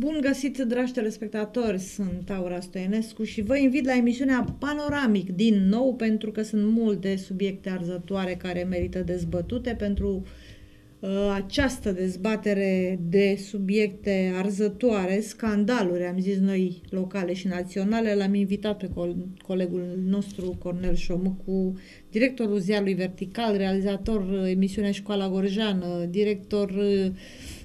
Bun găsit, dragi telespectatori, sunt Aura Stoienescu și vă invit la emisiunea Panoramic din nou pentru că sunt multe subiecte arzătoare care merită dezbătute pentru uh, această dezbatere de subiecte arzătoare, scandaluri, am zis noi, locale și naționale. L-am invitat pe co- colegul nostru, Cornel Șomucu, directorul ziarului Vertical, realizator uh, emisiunea Școala Gorjeană, director uh, Uh,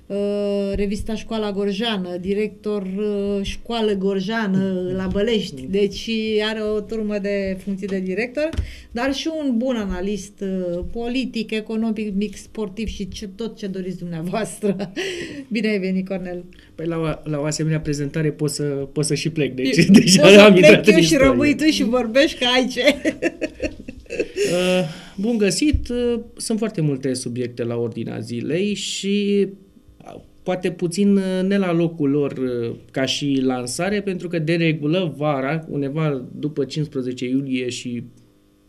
revista Școala Gorjană, director uh, Școală Gorjană la Bălești, deci are o turmă de funcții de director, dar și un bun analist uh, politic, economic, sportiv și ce, tot ce doriți dumneavoastră. Bine ai venit, Cornel! Păi la o, la o asemenea prezentare pot să, pot să și plec, deci e, deja să am plec eu și rămâi tu și vorbești că ai ce. Uh, bun găsit! Uh, sunt foarte multe subiecte la ordinea zilei și poate puțin uh, ne la locul lor uh, ca și lansare, pentru că de regulă vara, undeva după 15 iulie și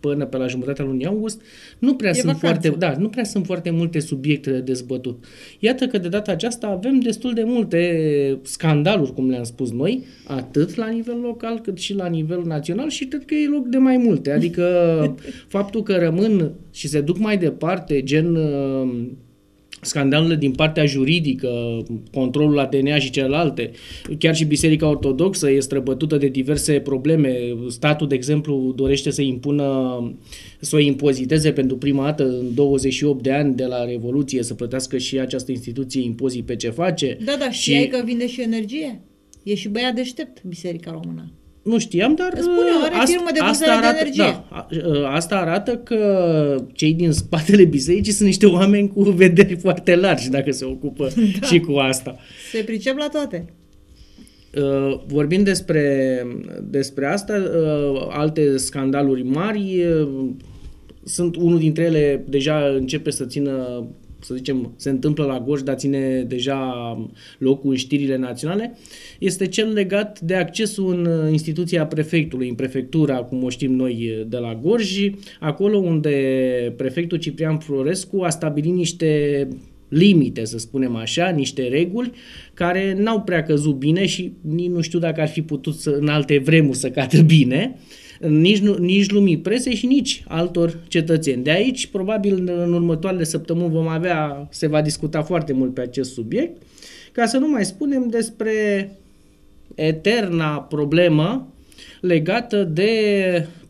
până pe la jumătatea lunii august, nu prea, sunt foarte, da, nu prea sunt foarte multe subiecte de dezbătut. Iată că de data aceasta avem destul de multe scandaluri, cum le-am spus noi, atât la nivel local cât și la nivel național și cred că e loc de mai multe. Adică faptul că rămân și se duc mai departe, gen uh, scandalurile din partea juridică, controlul la DNA și celelalte, chiar și Biserica Ortodoxă este străbătută de diverse probleme. Statul, de exemplu, dorește să impună, să o impoziteze pentru prima dată în 28 de ani de la Revoluție, să plătească și această instituție impozii pe ce face. Da, da, și ai că vinde și energie. E și băiat deștept Biserica Română. Nu știam, dar Spune, are asta, firmă de asta arată, de energie. Da, ă, asta arată că cei din spatele bisericii sunt niște oameni cu vederi foarte largi dacă se ocupă da. și cu asta. Se pricep la toate. Uh, vorbind despre, despre asta, uh, alte scandaluri mari, uh, sunt unul dintre ele deja începe să țină să zicem, se întâmplă la Gorj, dar ține deja locul în știrile naționale, este cel legat de accesul în instituția prefectului, în prefectura, cum o știm noi, de la Gorj, acolo unde prefectul Ciprian Florescu a stabilit niște limite, să spunem așa, niște reguli care n-au prea căzut bine și nici nu știu dacă ar fi putut să, în alte vremuri să cadă bine. Uh, nici, nici lumii presei și nici altor cetățeni. De aici, probabil în următoarele săptămâni vom avea, se va discuta foarte mult pe acest subiect, ca să nu mai spunem despre eterna problemă legată de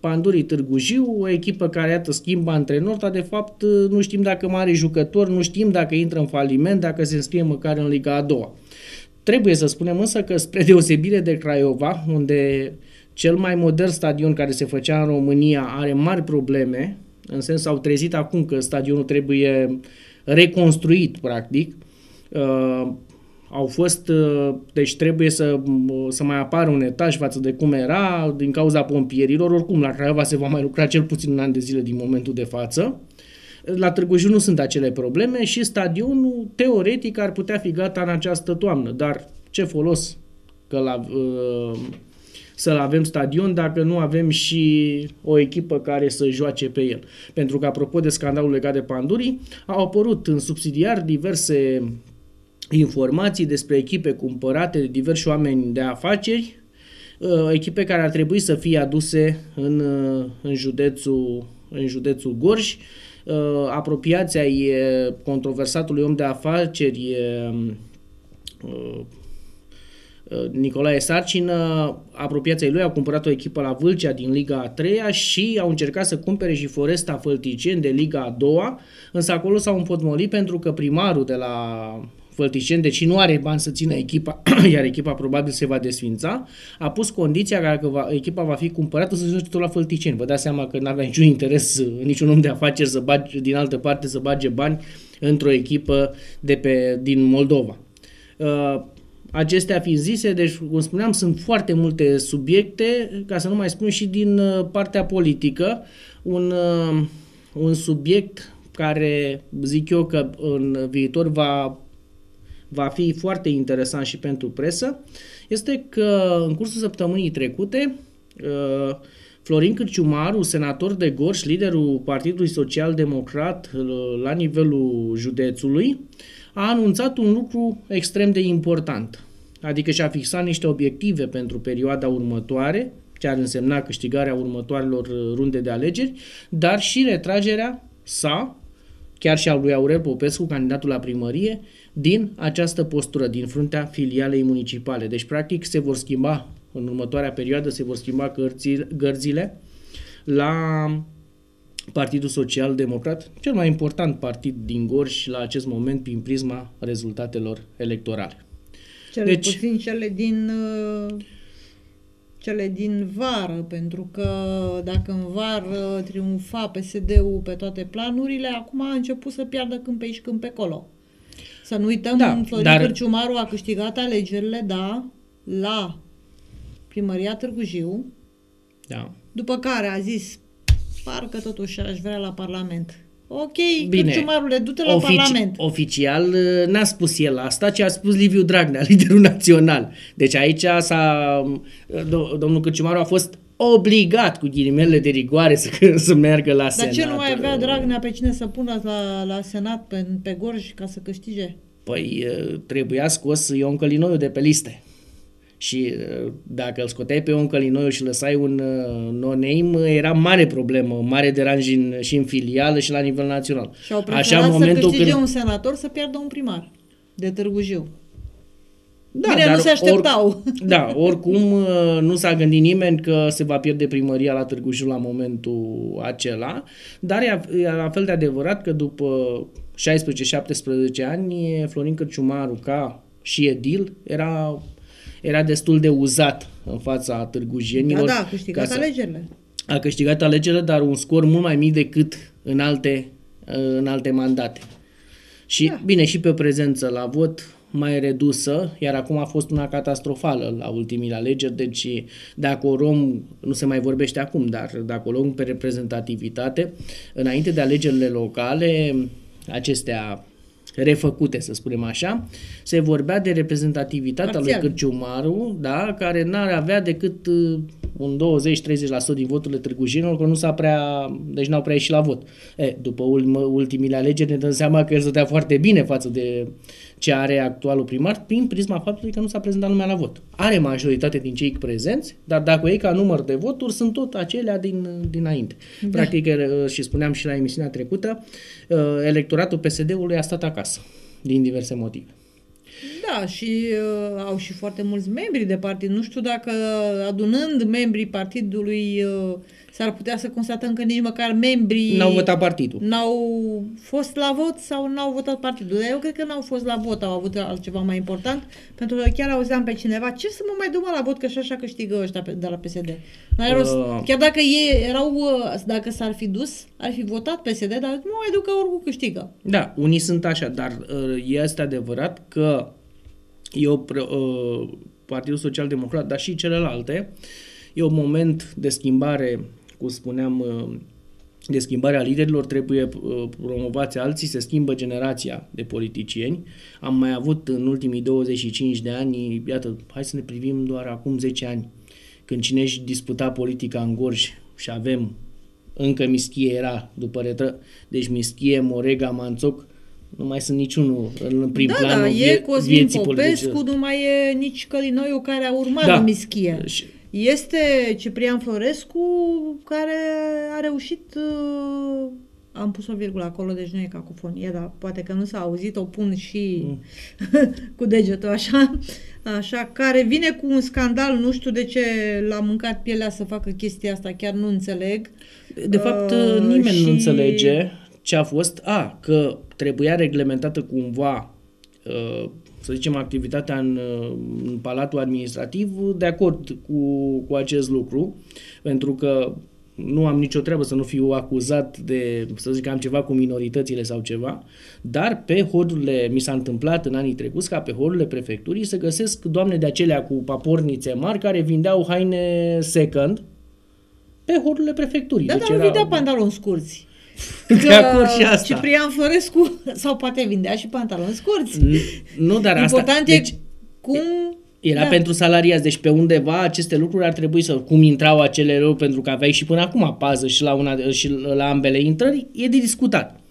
Pandurii Târgu Jiu, o echipă care, iată, schimbă antrenor, dar de fapt nu știm dacă mare jucător, nu știm dacă intră în faliment, dacă se înscrie măcar în Liga a doua. Trebuie să spunem însă că spre deosebire de Craiova, unde cel mai modern stadion care se făcea în România are mari probleme, în sens au trezit acum că stadionul trebuie reconstruit, practic. Uh, au fost, uh, deci trebuie să, uh, să mai apară un etaj față de cum era, din cauza pompierilor, oricum la Craiova se va mai lucra cel puțin un an de zile din momentul de față. La Târgu Jiu nu sunt acele probleme și stadionul teoretic ar putea fi gata în această toamnă, dar ce folos că la, uh, să-l avem stadion dacă nu avem și o echipă care să joace pe el. Pentru că, apropo de scandalul legat de Pandurii, au apărut în subsidiar diverse informații despre echipe cumpărate de diversi oameni de afaceri, uh, echipe care ar trebui să fie aduse în, uh, în, județul, în județul Gorj. Uh, apropiația e controversatului om de afaceri Uh, Nicolae Sarcină, apropiația lui, au cumpărat o echipă la Vâlcea din Liga a 3 și au încercat să cumpere și Foresta Fălticeni de Liga a 2 însă acolo s-au împotmolit pentru că primarul de la Fălticeni, deci nu are bani să țină echipa, iar echipa probabil se va desfința, a pus condiția că va, echipa va fi cumpărată să se joace tot la Fălticeni. Vă dați seama că nu avea niciun interes, niciun om de afaceri să bage, din altă parte să bage bani într-o echipă de pe, din Moldova. Uh, Acestea fiind zise, deci, cum spuneam, sunt foarte multe subiecte, ca să nu mai spun și din uh, partea politică, un, uh, un subiect care zic eu că în viitor va, va fi foarte interesant și pentru presă, este că în cursul săptămânii trecute, uh, Florin Cârciumaru, senator de Gorj, liderul Partidului Social Democrat la nivelul județului, a anunțat un lucru extrem de important. adică și-a fixat niște obiective pentru perioada următoare, ce ar însemna câștigarea următoarelor runde de alegeri, dar și retragerea sa, chiar și al lui Aurel Popescu, candidatul la primărie, din această postură, din fruntea filialei municipale. Deci, practic, se vor schimba, în următoarea perioadă, se vor schimba gărzile la Partidul Social Democrat, cel mai important partid din Gorj la acest moment prin prisma rezultatelor electorale. Cel deci, puțin cele din uh, cele din vară, pentru că dacă în vară triumfa PSD-ul pe toate planurile, acum a început să piardă când pe aici, când pe acolo. Să nu uităm, da, Florin dar... Cârciumaru a câștigat alegerile, da, la primăria Târgu Jiu, da. după care a zis, parcă totuși aș vrea la Parlament. Ok, Bine, Cârciumarule, du-te la ofici- Parlament. Oficial uh, n-a spus el asta, ci a spus Liviu Dragnea, liderul național. Deci aici s-a, uh, do- domnul Cârciumaru a fost obligat cu ghilimele de rigoare să, să meargă la Dar Senat. Dar ce nu mai avea Dragnea pe cine să pună la, la Senat pe, pe Gorj ca să câștige? Păi uh, trebuia scos Ion Călinoiu de pe liste. Și uh, dacă îl scoteai pe un Călinoiu și lăsai un uh, no-name, era mare problemă, mare deranj în, și în filială și la nivel național. Și au Așa, în momentul să câștige când... un senator să pierdă un primar de Târgu Jiu. Da, Bine, dar nu se așteptau. Or, da, oricum uh, nu s-a gândit nimeni că se va pierde primăria la Târgu Jiu la momentul acela, dar e la fel de adevărat că după 16-17 ani Florin Cărciumaru ca și edil era era destul de uzat în fața târgujenilor. Da, da, a câștigat să... alegerile. A câștigat alegerile, dar un scor mult mai mic decât în alte, în alte mandate. Și, da. bine, și pe prezență la vot mai redusă, iar acum a fost una catastrofală la ultimile alegeri, deci dacă o luăm, nu se mai vorbește acum, dar dacă o luăm pe reprezentativitate, înainte de alegerile locale, acestea refăcute, să spunem așa, se vorbea de reprezentativitatea Parțial. lui Cârciumaru, da, care n-ar avea decât uh, un 20-30% din voturile târgujenilor, că nu s-a prea, deci n-au prea ieșit la vot. E, după ultimile alegeri ne dăm seama că el stătea foarte bine față de ce are actualul primar, prin prisma faptului că nu s-a prezentat lumea la vot. Are majoritate din cei prezenți, dar dacă ei ca număr de voturi, sunt tot acelea din, dinainte. Da. Practic, uh, și spuneam și la emisiunea trecută, uh, electoratul PSD-ului a stat acasă, din diverse motive. Da, și uh, au și foarte mulți membri de partid. Nu știu dacă adunând membrii partidului uh, s-ar putea să constatăm că nici măcar membrii... N-au votat partidul. N-au fost la vot sau n-au votat partidul. Eu cred că n-au fost la vot, au avut altceva mai important, pentru că chiar auzeam pe cineva, ce să mă mai duc la vot, că și așa câștigă ăștia de la PSD. Uh... Rost. Chiar dacă ei erau, uh, dacă s-ar fi dus, ar fi votat PSD, dar nu mai duc că oricum câștigă. Da, unii sunt așa, dar uh, este adevărat că eu, uh, Partidul Social Democrat, dar și celelalte, e un moment de schimbare cum spuneam, uh, de schimbarea liderilor, trebuie uh, promovați alții, se schimbă generația de politicieni. Am mai avut în ultimii 25 de ani, iată, hai să ne privim doar acum 10 ani, când cine își disputa politica în Gorj și avem încă Mischie era după retră, deci Mischie, Morega, Manțoc, nu mai sunt niciunul în prim da, planul da, e Cosmin Popescu, nu mai e nici Călinoiu care a urmat da. Mischie. Și, este Ciprian Florescu care a reușit uh, am pus o virgulă acolo, deci nu e cacofonie, dar poate că nu s-a auzit, o pun și mm. cu degetul așa, așa, care vine cu un scandal, nu știu de ce l-a mâncat pielea să facă chestia asta, chiar nu înțeleg. De fapt, uh, nimeni și... nu înțelege ce a fost. A, că trebuia reglementată cumva uh, să zicem, activitatea în, în Palatul Administrativ, de acord cu, cu acest lucru, pentru că nu am nicio treabă să nu fiu acuzat de, să zic că am ceva cu minoritățile sau ceva, dar pe hodurile, mi s-a întâmplat în anii trecuți ca pe hodurile prefecturii să găsesc doamne de acelea cu papornițe mari care vindeau haine second pe hodurile prefecturii. Da, deci dar nu vindeau pantaloni scurți. De acord și asta. Ciprian Florescu, sau poate vindea și pantaloni scurți. Nu, dar Important asta... Important e deci, cum... Era da. pentru salariați, deci pe undeva aceste lucruri ar trebui să, cum intrau acele lucruri, pentru că aveai și până acum pază și la, una, și la ambele intrări, e de discutat.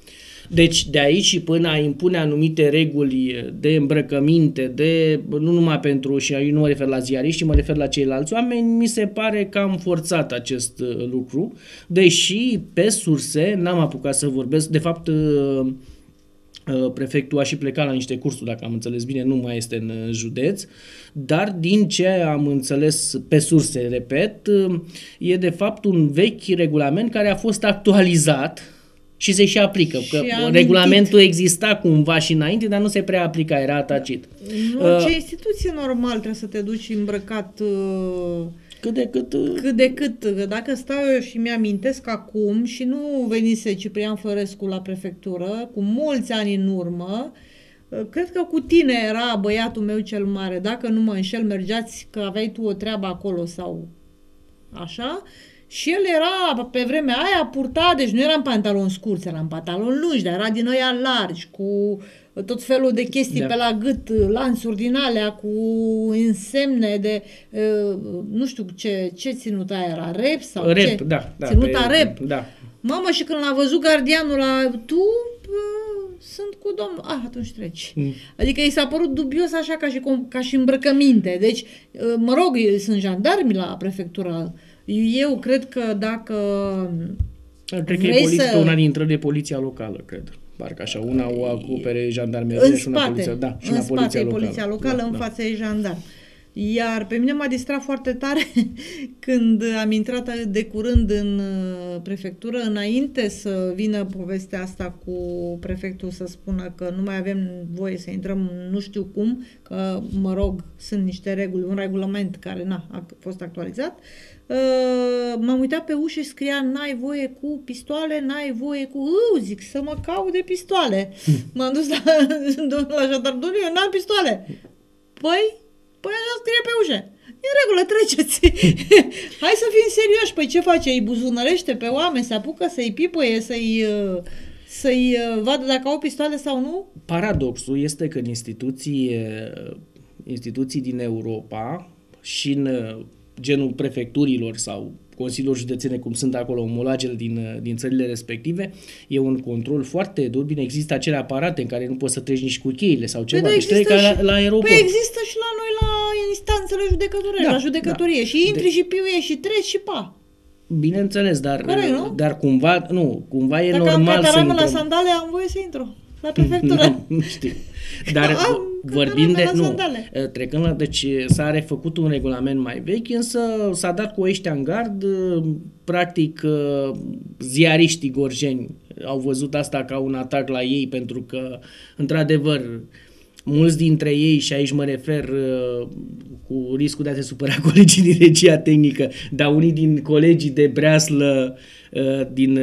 Deci de aici și până a impune anumite reguli de îmbrăcăminte, de nu numai pentru, și eu nu mă refer la ziariști, mă refer la ceilalți oameni, mi se pare că am forțat acest uh, lucru, deși pe surse n-am apucat să vorbesc, de fapt uh, uh, prefectul a și plecat la niște cursuri, dacă am înțeles bine, nu mai este în județ, dar din ce am înțeles pe surse, repet, e de fapt un vechi regulament care a fost actualizat și se și aplică. Și că regulamentul exista cumva și înainte, dar nu se prea aplica, era tacit. Nu, uh, ce instituție normal trebuie să te duci îmbrăcat uh, cât de cât... Uh... Cât de cât. Dacă stau eu și mi-amintesc acum și nu venise Ciprian Florescu la prefectură, cu mulți ani în urmă, uh, Cred că cu tine era băiatul meu cel mare. Dacă nu mă înșel, mergeați că aveai tu o treabă acolo sau așa. Și el era, pe vremea aia, purta, deci nu era în pantaloni scurți, era în pantaloni lungi, dar era din ăia largi, cu tot felul de chestii da. pe la gât, lanțuri din alea, cu însemne de, uh, nu știu ce, ce ținuta aia era, rep sau rep, ce? Da, da, ținuta pe, rep. Da. Mamă, și când l-a văzut gardianul la, tu uh, sunt cu domnul, ah, atunci treci. Mm. Adică i s-a părut dubios așa ca și, ca și îmbrăcăminte. Deci, uh, mă rog, sunt jandarmi la prefectura eu cred că dacă Cred că e poliția, să... una dintre de poliția locală, cred. Parcă așa, una o acopere jandarmeria în și una spate, poliția, da, și în una spate poliția locală. poliția locală, da, în da. față e jandarm. Iar pe mine m-a distrat foarte tare când am intrat de curând în uh, prefectură, înainte să vină povestea asta cu prefectul să spună că nu mai avem voie să intrăm nu știu cum, că, mă rog, sunt niște reguli, un regulament care n-a a fost actualizat. Uh, m-am uitat pe ușă și scria n-ai voie cu pistoale, n-ai voie cu... Uu, zic, să mă caut de pistoale. M-am dus la domnul la jandar, domnul, eu n-am pistoale. Păi, Păi așa scrie pe ușă. E în regulă, treceți. Hai să fim serioși. Păi ce face? Îi buzunărește pe oameni, se apucă să-i pipăie, să-i, uh, să-i uh, vadă dacă au pistoale sau nu? Paradoxul este că în instituții, uh, instituții din Europa și în genul prefecturilor sau consiliilor județene, cum sunt acolo omologele din, din țările respective, e un control foarte dur. Bine, există acele aparate în care nu poți să treci nici cu cheile sau ceva. Păi, deci treci ca la, la aeroport. Păi există și la noi la instanțele judecătorești, da, la judecătorie. Da. Și intri de... și piuie și treci și pa. Bineînțeles, dar, Corect, nu? dar cumva, nu, cumva e Dacă normal să intrăm. la sandale, am voie să intru la prefectură. nu știu. Dar am, vorbim de... Nu, ă, trecând la... Deci s-a refăcut un regulament mai vechi, însă s-a dat cu ăștia în gard. Ă, practic, ă, ziariștii gorjeni au văzut asta ca un atac la ei, pentru că, într-adevăr, mulți dintre ei, și aici mă refer cu riscul de a se supăra colegii din regia tehnică, dar unii din colegii de breaslă din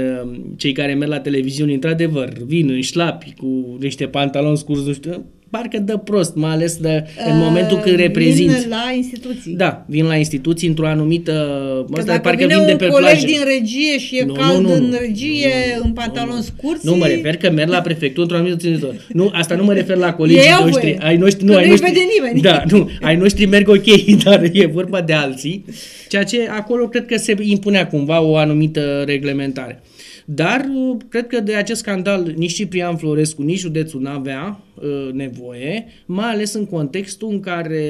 cei care merg la televiziune, într-adevăr, vin în șlapi cu niște pantaloni scurți, nu știu, parcă dă prost, mai ales de, în momentul când reprezinți. Vin la instituții. Da, vin la instituții într-o anumită... Că dacă parcă vine vin de pe un coleg plajă. din regie și e nu, cald nu, nu, în regie, nu, în pantaloni scurți... Nu, mă refer că merg la prefectură într-o anumită ținător. Nu, asta nu mă refer la colegii noștri. Ai noștri, nu, ai noștri, vede nimeni. Da, nu, ai noștri merg ok, dar e vorba de alții. Ceea ce acolo cred că se impunea cumva o anumită reglementare. Dar uh, cred că de acest scandal nici Ciprian Florescu, nici județul n-avea uh, nevoie, mai ales în contextul în care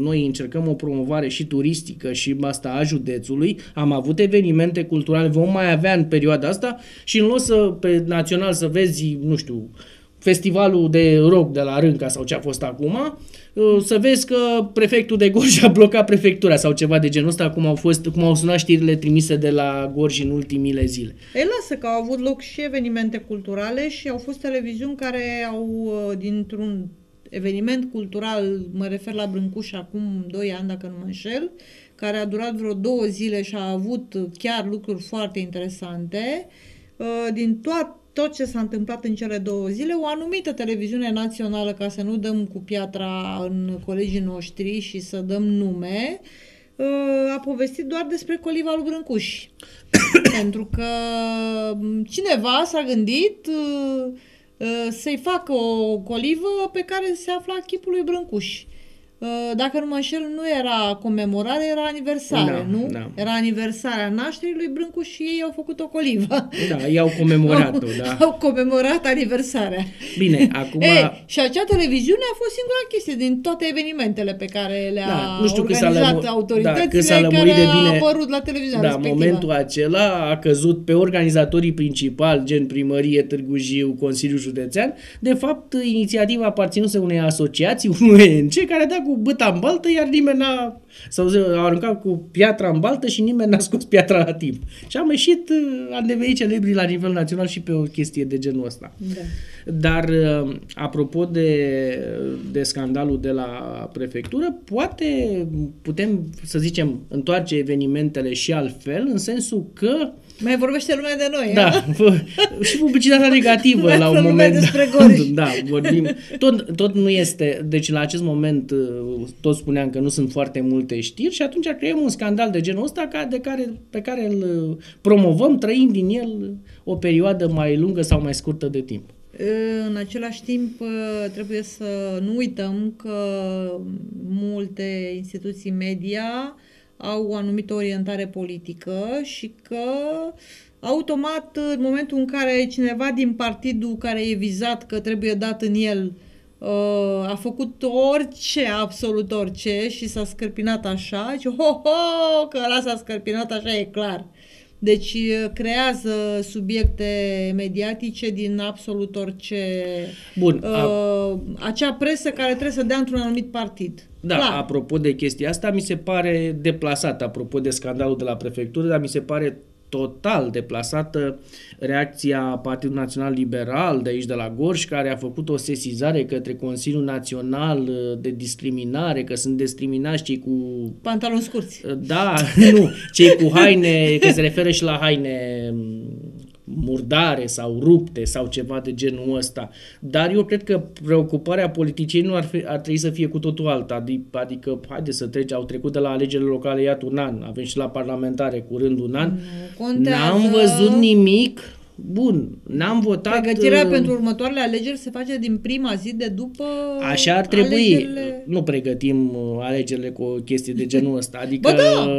noi încercăm o promovare și turistică și asta a județului. Am avut evenimente culturale, vom mai avea în perioada asta și în loc să pe național să vezi, nu știu, festivalul de rock de la Rânca sau ce a fost acum, uh, să vezi că prefectul de Gorj a blocat prefectura sau ceva de genul ăsta, cum au, fost, cum au sunat știrile trimise de la Gorj în ultimile zile. Ei, lasă că au avut loc și evenimente culturale și au fost televiziuni care au, uh, dintr-un eveniment cultural, mă refer la Brâncuș acum 2 ani, dacă nu mă înșel, care a durat vreo două zile și a avut chiar lucruri foarte interesante, uh, din toate tot ce s-a întâmplat în cele două zile, o anumită televiziune națională, ca să nu dăm cu piatra în colegii noștri și să dăm nume, uh, a povestit doar despre coliva lui Brâncuș. Pentru că cineva s-a gândit uh, uh, să-i facă o colivă pe care se afla chipul lui Brâncuș. Uh, dacă nu mă înșel, nu era comemorare, era aniversare, Da, nu? da. Era aniversarea nașterii lui Brâncu și ei au făcut o colivă. Da, i-au comemorat-o, da. Au comemorat aniversarea. Bine, acum... Ei, și acea televiziune a fost singura chestie din toate evenimentele pe care le-a Da, nu știu cât s-a organizat lămu- autoritățile da, cât s-a care lămurit de bine. a apărut la televiziunea Da, respectivă. momentul acela a căzut pe organizatorii principali, gen Primărie Târgu Jiu, Consiliul Județean. De fapt, inițiativa aparținuse unei asociații, unui ONG, care a dat cu băta în baltă, iar nimeni n-a... sau zi- a aruncat cu piatra în baltă și nimeni n-a scos piatra la timp. Și am ieșit, uh, am devenit celebri la nivel național și pe o chestie de genul ăsta. Da. Dar, uh, apropo de, de scandalul de la prefectură, poate putem, să zicem, întoarce evenimentele și altfel, în sensul că, Mai vorbește lumea de noi. da, și publicitatea negativă Lasă la un lumea moment despre Gorj. Da, vorbim. Tot, tot nu este, deci la acest moment uh, tot spuneam că nu sunt foarte multe știri și atunci creăm un scandal de genul ăsta ca, de care, pe care îl uh, promovăm, trăind din el o perioadă mai lungă sau mai scurtă de timp. În același timp, trebuie să nu uităm că multe instituții media au o anumită orientare politică și că automat, în momentul în care cineva din partidul care e vizat că trebuie dat în el uh, a făcut orice, absolut orice și s-a scărpinat așa, și ho, ho, că ăla s-a scărpinat așa, e clar. Deci uh, creează subiecte mediatice din absolut orice... Bun, a- Uh, acea presă care trebuie să dea într-un anumit partid. Da, Clar. apropo de chestia asta, mi se pare deplasată, apropo de scandalul de la prefectură, dar mi se pare total deplasată reacția Partidului Național Liberal de aici, de la Gorj, care a făcut o sesizare către Consiliul Național uh, de Discriminare, că sunt discriminați cei cu... Pantaloni scurți. Da, nu, cei cu haine, că se referă și la haine mm, murdare sau rupte sau ceva de genul ăsta. Dar eu cred că preocuparea politicienilor ar, fi, ar trebui să fie cu totul alta. Adi- Adică, haide să trece, au trecut de la alegerile locale, iată un an, avem și la parlamentare curând un an. Nu contează. N-am văzut nimic. Bun, n-am votat... Pregătirea uh, pentru următoarele alegeri se face din prima zi de după Așa ar trebui. alegerile. Nu pregătim uh, alegerile cu o chestie de genul ăsta. Adică... Ba da.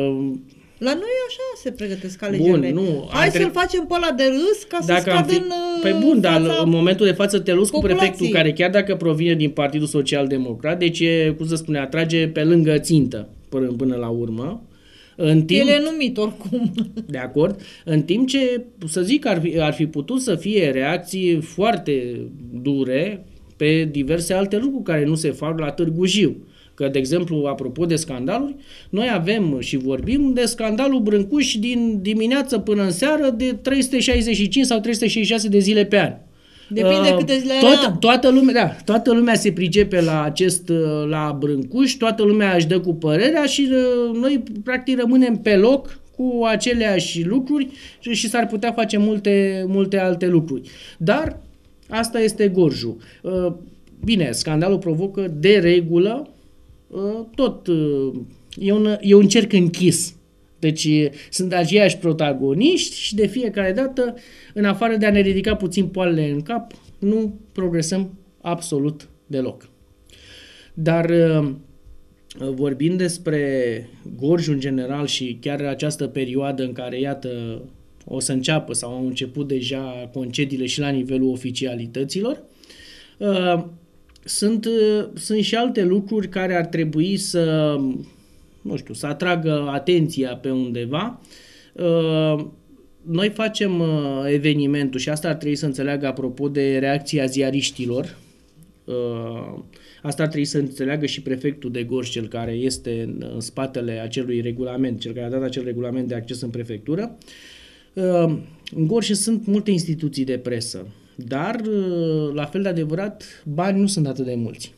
Uh, La noi așa se pregătesc alegerile. nu, Hai ar să-l trebui- facem pe ăla de râs ca să Dacă am scadă fi... în uh, Păi bun, dar fața în momentul de față te luți cu populației. prefectul care chiar dacă provine din Partidul Social Democrat, deci e, cum să spune, atrage pe lângă țintă până, până la urmă. În timp, El e numit oricum. de acord, în timp ce, să zic, ar fi, ar fi putut să fie reacții foarte dure pe diverse alte lucruri care nu se fac la Târgu Jiu. Că, de exemplu, apropo de scandaluri, noi avem și vorbim de scandalul Brâncuș din dimineață până în seară de 365 sau 366 de zile pe an. Depinde Uh, câte zile toată, am. toată lumea, da, toată lumea se pricepe la acest uh, la Brâncuș, toată lumea își dă cu părerea și uh, noi practic rămânem pe loc cu aceleași lucruri și, și s-ar putea face multe, multe alte lucruri. Dar asta este Gorjul. Uh, Bine, scandalul provocă de regulă uh, tot uh, e un, e un cerc închis. Deci e- sunt aceiași protagoniști și de fiecare dată, în afară de a ne ridica puțin poalele în cap, nu progresăm absolut deloc. Dar uh, vorbind despre Gorj în general și chiar această perioadă în care, iată, o să înceapă sau au început deja concediile și la nivelul oficialităților, uh, sunt, uh, sunt și alte lucruri care ar trebui să, nu știu, să atragă atenția pe undeva. Uh, Noi facem uh, evenimentul și asta ar trebui să înțeleagă apropo de reacția ziariștilor. Uh, Asta ar trebui să înțeleagă și prefectul de Gorj, cel care este în în spatele acelui regulament, cel care a dat acel regulament de acces în prefectură. Uh, În Gorj sunt multe instituții de presă, dar, uh, la fel de adevărat, bani nu sunt atât de mulți.